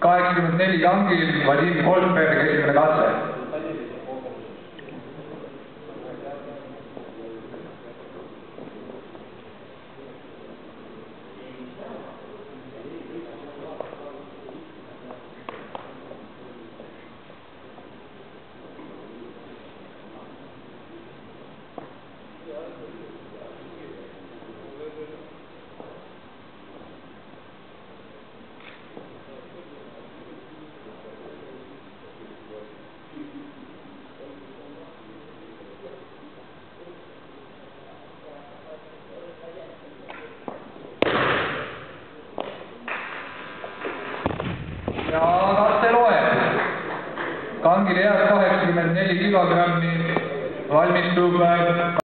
kaheksakümmend neli jangil Vadim Holtberg esimene Ganglier Fachexperimentelle Übergaben mit Wahlmethode